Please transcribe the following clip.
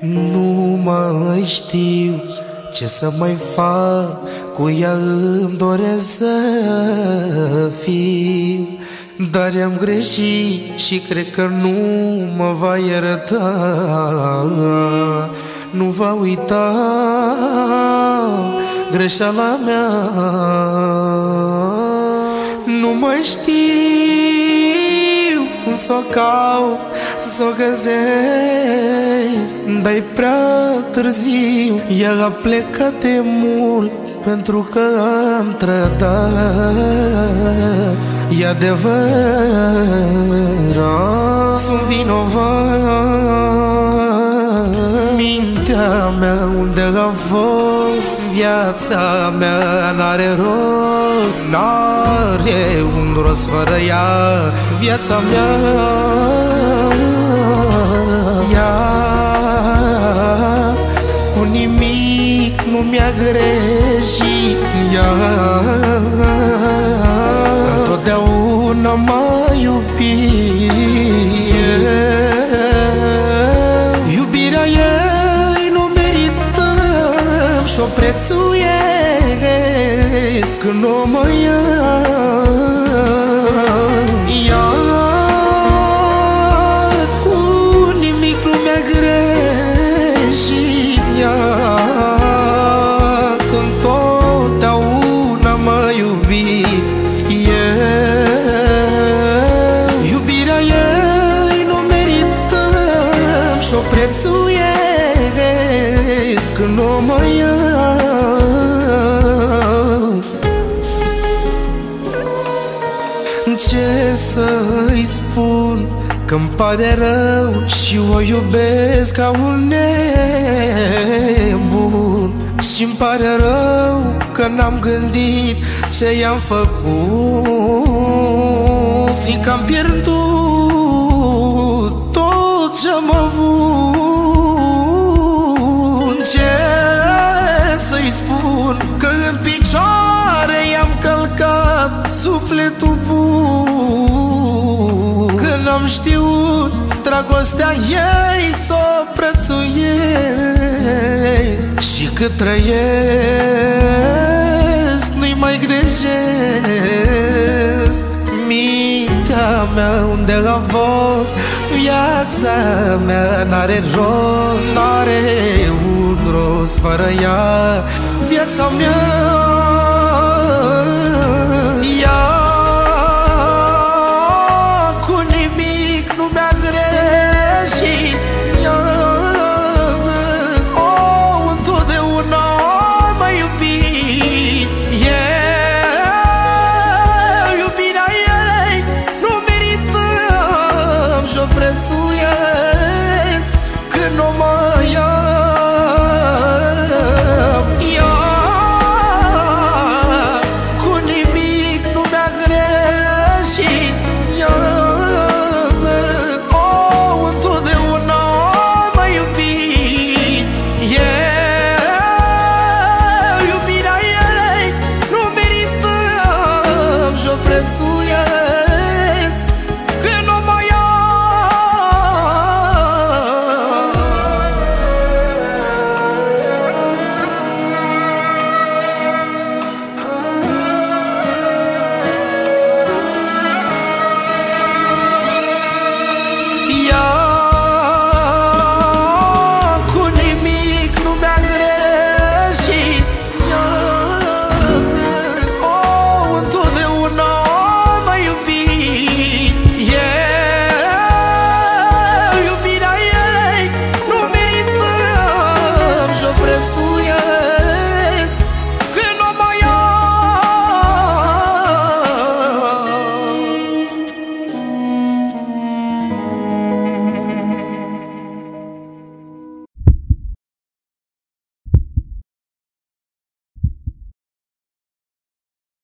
Nu mai știu ce să mai fac Cu ea îmi doresc să fiu. Dar i-am greșit și cred că nu mă va ierta. Nu va uita greșeala mea. Nu mai știu să o caut, să o găsesc Dar e prea târziu. Ea a plecat de mult pentru că am trădat. E adevărat Sunt vinovat. Mintea mea unde a fost Viața mea n-are rost N-are un rost fără ea. Viața mea Ea Cu nimic nu mi-a greșit Și-o prețuiesc Când o mă ia Ea cu nimic nu mi-a greșit Ea când totdeauna m-a iubit Eu. Iubirea ei nu merităm Și-o prețuiesc Ce să-i spun? Că-mi pare rău și o iubesc ca un nebun. Și-mi pare rău că n-am gândit ce i-am făcut. Zic că am pierdut sufletul bun. Că n-am știut dragostea ei să o prețuiesc. Și cât trăiesc nu-i mai greșesc. Mintea mea unde a fost Viața mea n-are rost N-are un rost fără ea. Viața mea